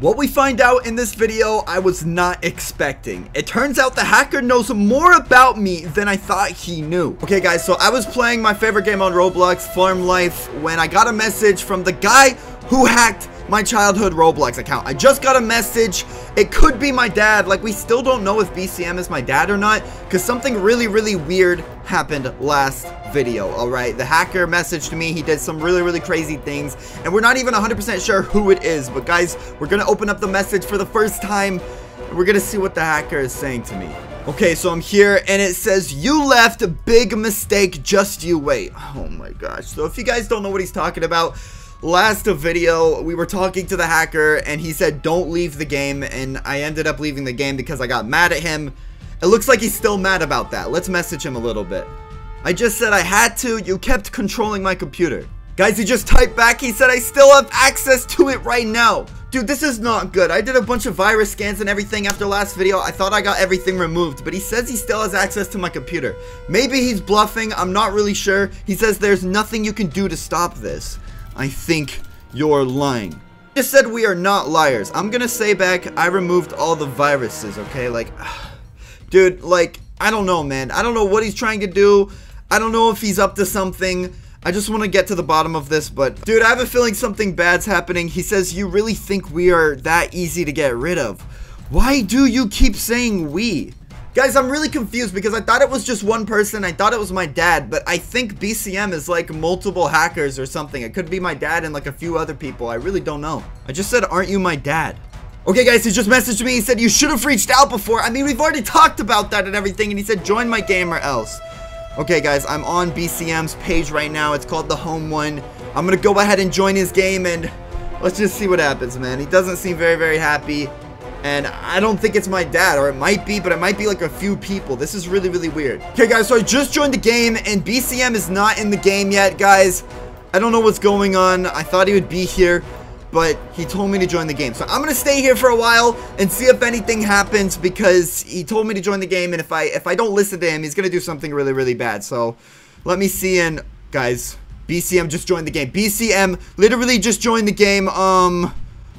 What we find out in this video, I was not expecting. It turns out the hacker knows more about me than I thought he knew. Okay, guys, so I was playing my favorite game on Roblox, Farm Life, when I got a message from the guy who hacked my childhood Roblox account. I just got a message. It could be my dad. Like, we still don't know if BCM is my dad or not, because something really, really weird happened last video, all right? The hacker messaged to me. He did some really, really crazy things, and we're not even 100% sure who it is. But, guys, we're going to open up the message for the first time, and we're going to see what the hacker is saying to me. Okay, so I'm here, and it says, you left, a big mistake, just you wait. Oh my gosh. So if you guys don't know what he's talking about, last video we were talking to the hacker and he said don't leave the game and I ended up leaving the game because I got mad at him. It looks like he's still mad about that. Let's message him a little bit. I just said I had to. You kept controlling my computer. Guys, he just typed back. He said I still have access to it right now. Dude, this is not good. I did a bunch of virus scans and everything after last video. I thought I got everything removed, but he says he still has access to my computer. Maybe he's bluffing. I'm not really sure. He says there's nothing you can do to stop this. I think you're lying. Just said we are not liars. I'm gonna say back, I removed all the viruses, okay? Like, dude, like, I don't know, man. I don't know what he's trying to do. I don't know if he's up to something. I just want to get to the bottom of this, but dude, I have a feeling something bad's happening. He says, you really think we are that easy to get rid of? Why do you keep saying we? Guys, I'm really confused because I thought it was just one person. I thought it was my dad, but I think BCM is like multiple hackers or something. It could be my dad and like a few other people. I really don't know. I just said, aren't you my dad? Okay, guys, he just messaged me. He said, you should have reached out before. I mean, we've already talked about that and everything. And he said, join my game or else. Okay, guys, I'm on BCM's page right now. It's called the home one. I'm going to go ahead and join his game and let's just see what happens, man. He doesn't seem very, very happy. And I don't think it's my dad, or it might be, but it might be like a few people. This is really, really weird. Okay, guys, so I just joined the game, and BCM is not in the game yet, guys. I don't know what's going on. I thought he would be here, but he told me to join the game. So I'm going to stay here for a while and see if anything happens, because he told me to join the game, and if I, if I don't listen to him, he's going to do something really, really bad. So let me see, and guys, BCM just joined the game. BCM literally just joined the game. Um...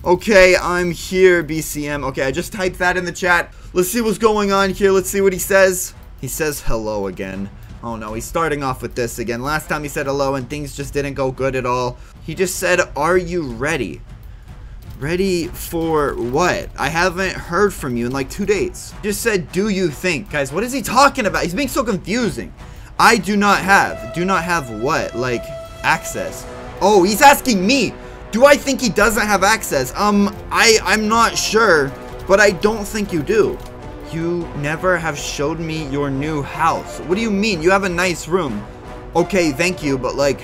Okay, I'm here, BCM. Okay, I just typed that in the chat. Let's see what's going on here. Let's see what he says. He says hello again. Oh no, he's starting off with this again. Last time he said hello and things just didn't go good at all. He just said, are you ready? Ready for what? I haven't heard from you in like two days. Just said, do you think? Guys, what is he talking about? He's being so confusing. I do not have. Do not have what? Like, access. Oh, he's asking me. Do I think he doesn't have access? Um, I, I'm not sure, but I don't think you do. You never have showed me your new house. What do you mean? You have a nice room. Okay, thank you, but like,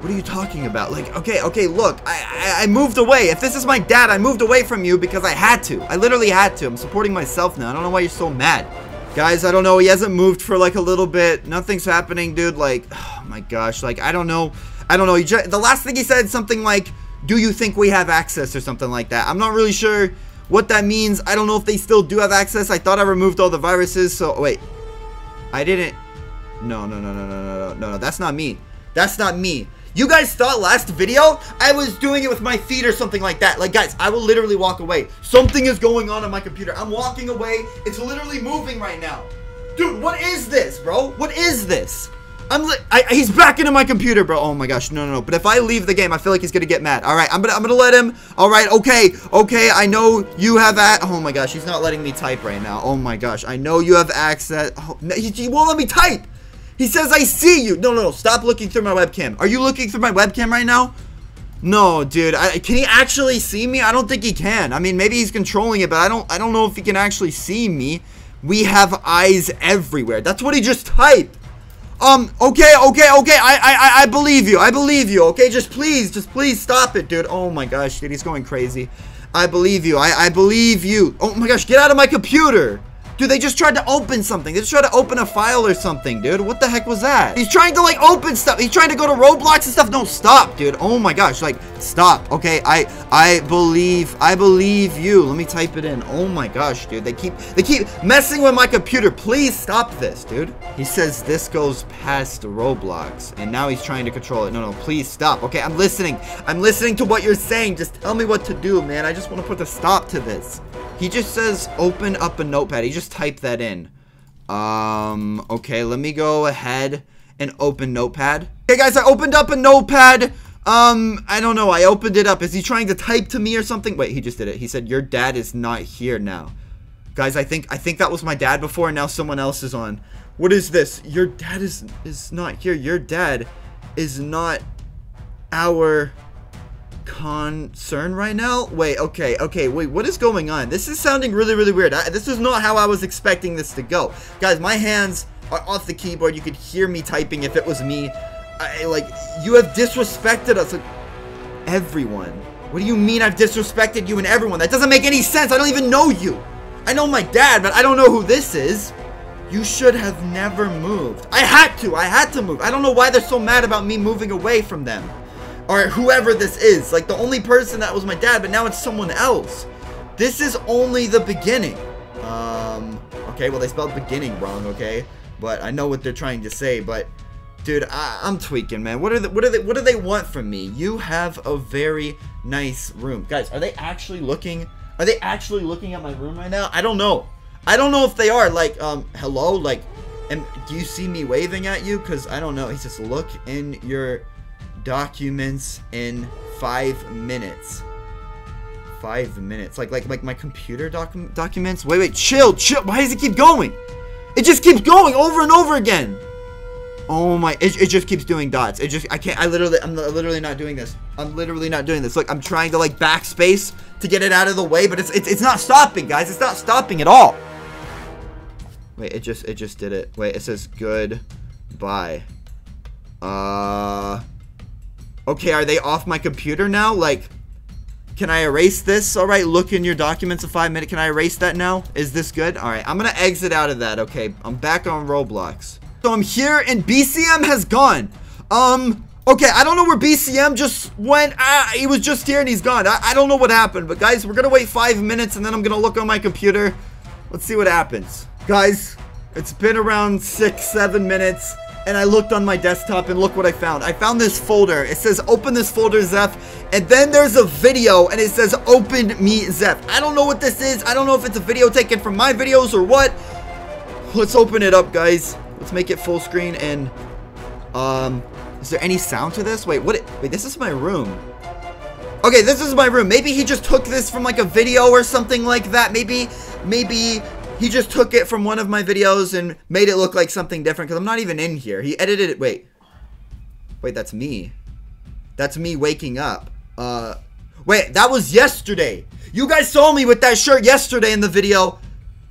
what are you talking about? Like, okay, okay, look, I, I, I moved away. If this is my dad, I moved away from you because I had to. I literally had to. I'm supporting myself now. I don't know why you're so mad. Guys, I don't know. He hasn't moved for like a little bit. Nothing's happening, dude. Like, oh my gosh. Like, I don't know. I don't know. Just, the last thing he said something like, do you think we have access or something like that. I'm not really sure what that means. I don't know if they still do have access. I thought I removed all the viruses. So, oh, wait. I didn't. No, no, no, no, no, no, no, no. That's not me. That's not me. You guys thought last video I was doing it with my feet or something like that. Like, guys, I will literally walk away. Something is going on on my computer. I'm walking away. It's literally moving right now. Dude, what is this, bro? What is this? I'm he's back into my computer, bro. Oh my gosh, no, no, no. But if I leave the game, I feel like he's gonna get mad. All right, I'm gonna, I'm gonna let him. All right, okay, okay. I know you have that. Oh my gosh, he's not letting me type right now. Oh my gosh, I know you have access. Oh, no, he, he won't let me type. He says I see you. No, no, no. Stop looking through my webcam. Are you looking through my webcam right now? No, dude. I, can he actually see me? I don't think he can. I mean, maybe he's controlling it, but I don't. I don't know if he can actually see me. We have eyes everywhere. That's what he just typed. Um, okay, okay, okay, I, I, I believe you, I believe you, okay, just please, just please stop it, dude, oh my gosh, dude, he's going crazy, I believe you, I, I believe you, oh my gosh, get out of my computer, Dude, they just tried to open something. They just tried to open a file or something, dude. What the heck was that? He's trying to, like, open stuff. He's trying to go to Roblox and stuff. No, stop, dude. Oh, my gosh. Like, stop. Okay, I I believe, I believe you. Let me type it in. Oh, my gosh, dude. They keep, they keep messing with my computer. Please stop this, dude. He says this goes past Roblox, and now he's trying to control it. No, no, please stop. Okay, I'm listening. I'm listening to what you're saying. Just tell me what to do, man. I just want to put a stop to this. He just says open up a notepad. He just typed that in. Um, okay, let me go ahead and open notepad. Okay, guys, I opened up a notepad. Um, I don't know. I opened it up. Is he trying to type to me or something? Wait, he just did it. He said, your dad is not here now. Guys, I think I think that was my dad before, and now someone else is on. What is this? Your dad is is not here. Your dad is not our concern right now? Wait, okay, okay, wait, what is going on? This is sounding really, really weird. I, this is not how I was expecting this to go. Guys, my hands are off the keyboard. You could hear me typing if it was me. I, like, you have disrespected us. Like, everyone. What do you mean I've disrespected you and everyone? That doesn't make any sense. I don't even know you. I know my dad, but I don't know who this is. You should have never moved. I had to. I had to move. I don't know why they're so mad about me moving away from them or whoever this is. Like the only person that was my dad, but now it's someone else. This is only the beginning. Um, okay, well they spelled beginning wrong, okay? But I know what they're trying to say, but dude, I, am tweaking, man. What are the, what are they what do they want from me? You have a very nice room. Guys, are they actually looking are they actually looking at my room right now? I don't know. I don't know if they are. Like, um, hello? Like, and do you see me waving at you? Because I don't know. He says, look in your documents in five minutes. Five minutes. Like like like my computer docu documents. Wait, wait, chill, chill. Why does it keep going? It just keeps going over and over again. Oh my, it, it just keeps doing dots. It just, I can't, I literally, I'm literally not doing this. I'm literally not doing this. Look, I'm trying to like backspace to get it out of the way, but it's, it's, it's not stopping, guys. It's not stopping at all. Wait, it just, it just did it. Wait, it says goodbye. Uh, Okay, are they off my computer now? Like, can I erase this? All right, look in your documents in five minutes. Can I erase that now? Is this good? All right, I'm going to exit out of that. Okay, I'm back on Roblox. So I'm here and BCM has gone. Um, okay, I don't know where BCM just went. Ah, he was just here and he's gone. I, I don't know what happened, but guys, we're going to wait five minutes and then I'm going to look on my computer. Let's see what happens. Guys, it's been around six, seven minutes and I looked on my desktop and look what I found. I found this folder. It says open this folder, Zeph. And then there's a video and it says open me, Zeph. I don't know what this is. I don't know if it's a video taken from my videos or what. Let's open it up, guys. Let's make it full screen and um is there any sound to this? Wait, what wait, this is my room. Okay, this is my room. Maybe he just took this from like a video or something like that. Maybe maybe he just took it from one of my videos and made it look like something different because I'm not even in here. He edited it. Wait. Wait, that's me. That's me waking up. Uh, wait, that was yesterday. You guys saw me with that shirt yesterday in the video.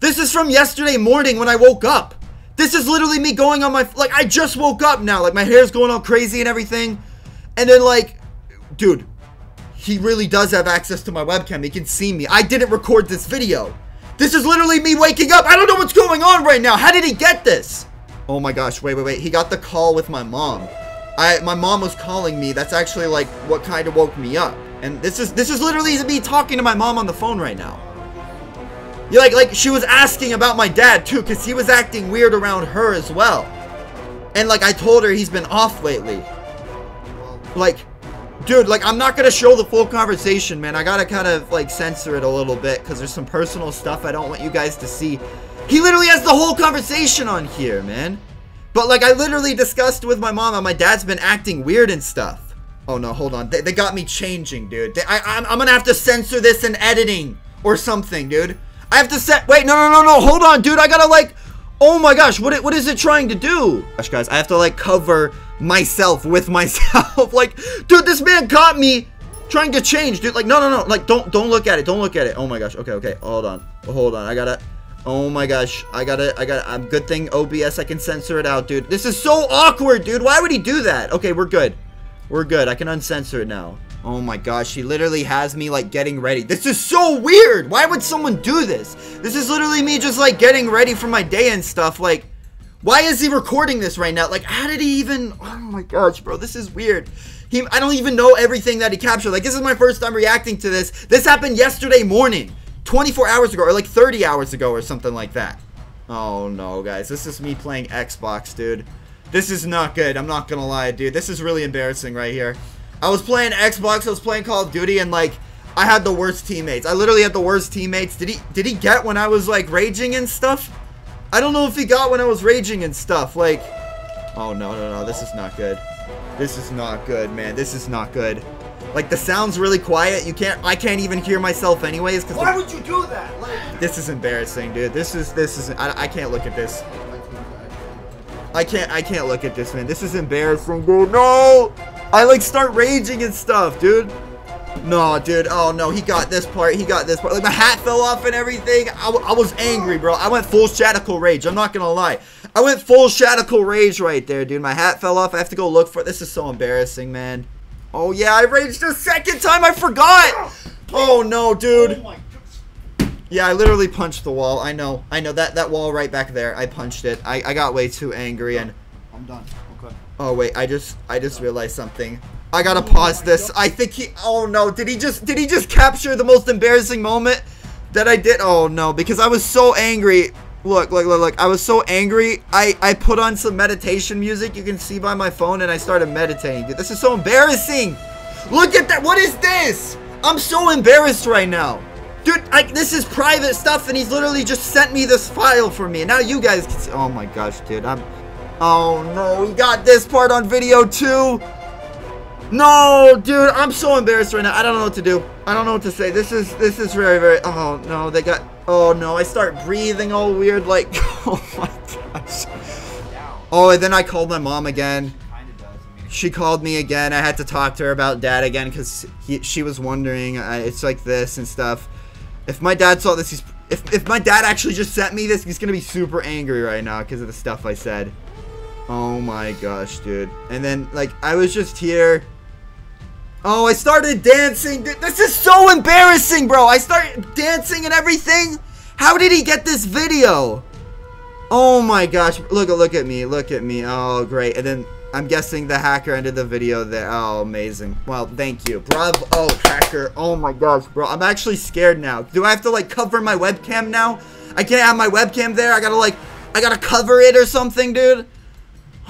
This is from yesterday morning when I woke up. This is literally me going on my, like, I just woke up now. Like, my hair's going all crazy and everything. And then, like, dude, he really does have access to my webcam. He can see me. I didn't record this video. This is literally me waking up. I don't know what's going on right now. How did he get this? Oh my gosh, wait, wait, wait. He got the call with my mom. I my mom was calling me. That's actually like what kind of woke me up. And this is this is literally me talking to my mom on the phone right now. You like like she was asking about my dad too cuz he was acting weird around her as well. And like I told her he's been off lately. Like Dude, like, I'm not gonna show the full conversation, man. I gotta kind of, like, censor it a little bit, because there's some personal stuff I don't want you guys to see. He literally has the whole conversation on here, man. But, like, I literally discussed with my mom how my dad's been acting weird and stuff. Oh, no, hold on. They, they got me changing, dude. They, I, I'm, I'm gonna have to censor this in editing or something, dude. I have to set- Wait, no, no, no, no. Hold on, dude. I gotta, like... Oh my gosh, what, what is it trying to do? Gosh, guys, I have to, like, cover myself with myself. like, dude, this man caught me trying to change, dude. Like, no, no, no. Like, don't, don't look at it. Don't look at it. Oh my gosh. Okay, okay. Hold on. Hold on. I gotta. Oh my gosh. I gotta. I gotta. I'm good thing OBS. I can censor it out, dude. This is so awkward, dude. Why would he do that? Okay, we're good. We're good. I can uncensor it now. Oh my gosh, she literally has me like getting ready. This is so weird. Why would someone do this? This is literally me just like getting ready for my day and stuff. Like, why is he recording this right now? Like, how did he even? Oh my gosh, bro, this is weird. He, I don't even know everything that he captured. Like, this is my first time reacting to this. This happened yesterday morning, 24 hours ago, or like 30 hours ago, or something like that. Oh no, guys, this is me playing Xbox, dude. This is not good. I'm not gonna lie, dude. This is really embarrassing right here. I was playing Xbox, I was playing Call of Duty, and like, I had the worst teammates. I literally had the worst teammates. Did he did he get when I was like raging and stuff? I don't know if he got when I was raging and stuff. Like, oh no, no, no, this is not good. This is not good, man. This is not good. Like the sound's really quiet. You can't. I can't even hear myself anyways. Cause Why the, would you do that? Like, this is embarrassing, dude. This is this is. I, I can't look at this. I can't. I can't look at this, man. This is embarrassing, dude. No. I like start raging and stuff, dude. No, dude. Oh, no. He got this part. He got this part. Like, my hat fell off and everything. I, I was angry, bro. I went full Shadical Rage. I'm not going to lie. I went full Shadical Rage right there, dude. My hat fell off. I have to go look for it. This is so embarrassing, man. Oh, yeah. I raged a second time. I forgot. Oh, no, dude. oh Yeah, I literally punched the wall. I know. I know. That, that wall right back there. I punched it. I, I got way too angry and... I'm done. Okay. Oh wait, I just I just realized something. I gotta pause this. I think he. Oh no, did he just did he just capture the most embarrassing moment that I did? Oh no, because I was so angry. Look, look, look, look. I was so angry. I I put on some meditation music. You can see by my phone, and I started meditating. Dude, this is so embarrassing. Look at that. What is this? I'm so embarrassed right now. Dude, I, this is private stuff, and he's literally just sent me this file for me. And now you guys can see. Oh my gosh, dude. I'm. Oh no, we got this part on video too. No, dude, I'm so embarrassed right now. I don't know what to do. I don't know what to say. This is this is very very. Oh no, they got. Oh no, I start breathing all weird. Like, oh my gosh. Oh, and then I called my mom again. She called me again. I had to talk to her about dad again because she was wondering. Uh, it's like this and stuff. If my dad saw this, he's if if my dad actually just sent me this, he's gonna be super angry right now because of the stuff I said. Oh my gosh, dude. And then like I was just here. Oh, I started dancing. This is so embarrassing, bro. I started dancing and everything. How did he get this video? Oh my gosh. Look look at me. Look at me. Oh, great. And then I'm guessing the hacker ended the video there. Oh, amazing. Well, thank you. Bravo. Oh, hacker. Oh my gosh, bro. I'm actually scared now. Do I have to like cover my webcam now? I can't have my webcam there. I gotta like, I gotta cover it or something, dude.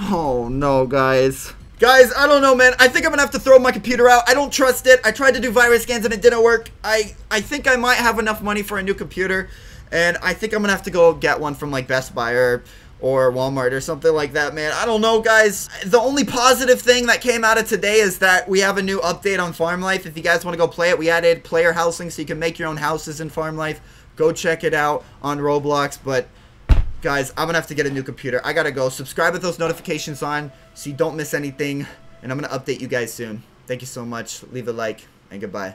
Oh no, guys. Guys, I don't know, man. I think I'm gonna have to throw my computer out. I don't trust it. I tried to do virus scans and it didn't work. I I think I might have enough money for a new computer, and I think I'm gonna have to go get one from like Best Buy or or Walmart or something like that, man. I don't know, guys. The only positive thing that came out of today is that we have a new update on Farm Life. If you guys want to go play it, we added player housing so you can make your own houses in Farm Life. Go check it out on Roblox, but guys, I'm gonna have to get a new computer. I gotta go. Subscribe with those notifications on so you don't miss anything. And I'm gonna update you guys soon. Thank you so much. Leave a like and goodbye.